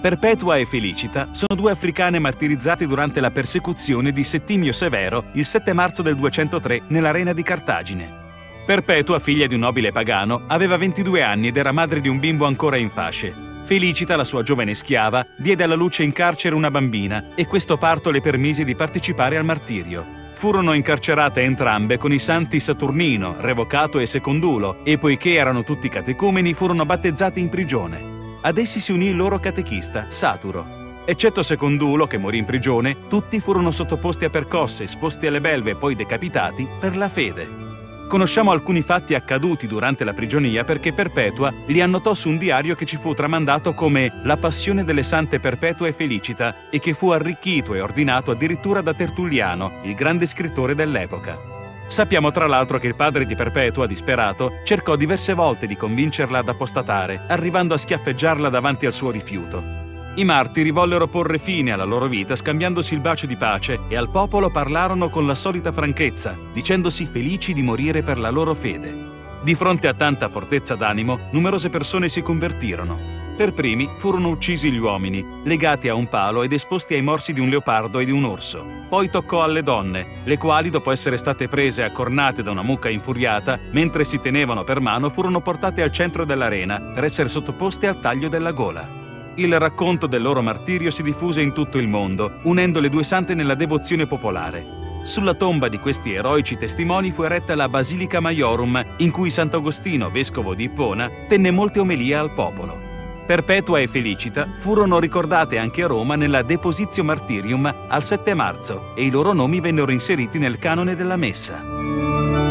Perpetua e Felicita sono due africane martirizzate durante la persecuzione di Settimio Severo il 7 marzo del 203 nell'arena di Cartagine. Perpetua, figlia di un nobile pagano, aveva 22 anni ed era madre di un bimbo ancora in fasce. Felicita, la sua giovane schiava, diede alla luce in carcere una bambina e questo parto le permise di partecipare al martirio. Furono incarcerate entrambe con i santi Saturnino, Revocato e Secondulo e poiché erano tutti catecumeni furono battezzati in prigione. Ad essi si unì il loro catechista, Saturo. Eccetto Secondulo, che morì in prigione, tutti furono sottoposti a percosse, esposti alle belve e poi decapitati per la fede. Conosciamo alcuni fatti accaduti durante la prigionia perché Perpetua li annotò su un diario che ci fu tramandato come la passione delle sante Perpetua e Felicita e che fu arricchito e ordinato addirittura da Tertulliano, il grande scrittore dell'epoca. Sappiamo tra l'altro che il padre di Perpetua, disperato, cercò diverse volte di convincerla ad apostatare, arrivando a schiaffeggiarla davanti al suo rifiuto. I martiri vollero porre fine alla loro vita scambiandosi il bacio di pace e al popolo parlarono con la solita franchezza, dicendosi felici di morire per la loro fede. Di fronte a tanta fortezza d'animo, numerose persone si convertirono. Per primi furono uccisi gli uomini, legati a un palo ed esposti ai morsi di un leopardo e di un orso. Poi toccò alle donne, le quali, dopo essere state prese a cornate da una mucca infuriata, mentre si tenevano per mano, furono portate al centro dell'arena per essere sottoposte al taglio della gola. Il racconto del loro martirio si diffuse in tutto il mondo, unendo le due sante nella devozione popolare. Sulla tomba di questi eroici testimoni fu eretta la Basilica Maiorum, in cui Sant'Agostino, vescovo di Ippona, tenne molte omelie al popolo. Perpetua e Felicita furono ricordate anche a Roma nella Depositio Martirium al 7 marzo e i loro nomi vennero inseriti nel canone della Messa.